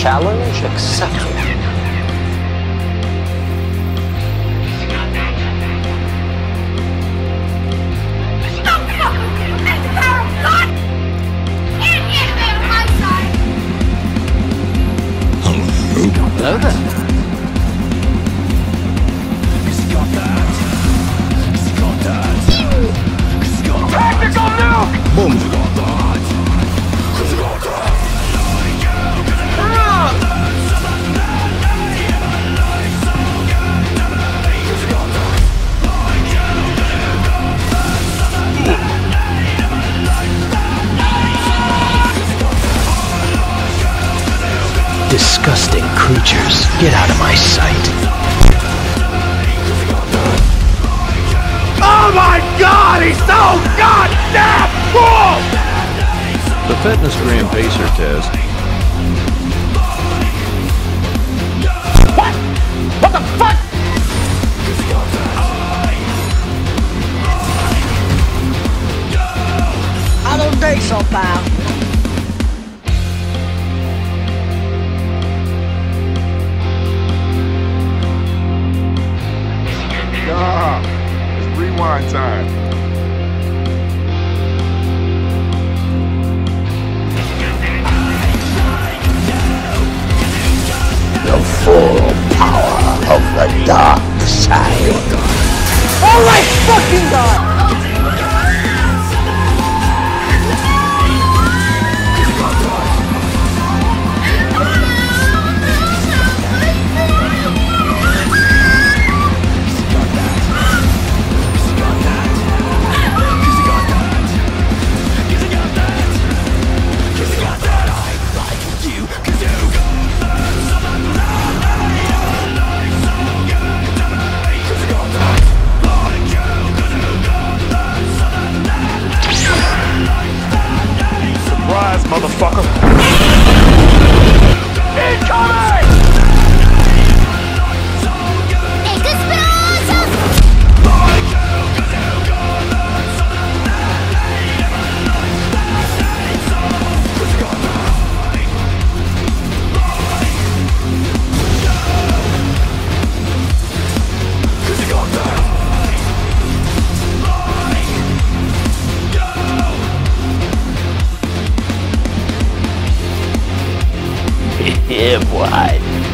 Challenge accepted. Stop fucking Disgusting creatures, get out of my sight. Oh my god, he's so goddamn cool! The Fitness Gram Pacer test What? What the fuck? I don't think so, pal. Rewind time. Роком. Yeah, boy.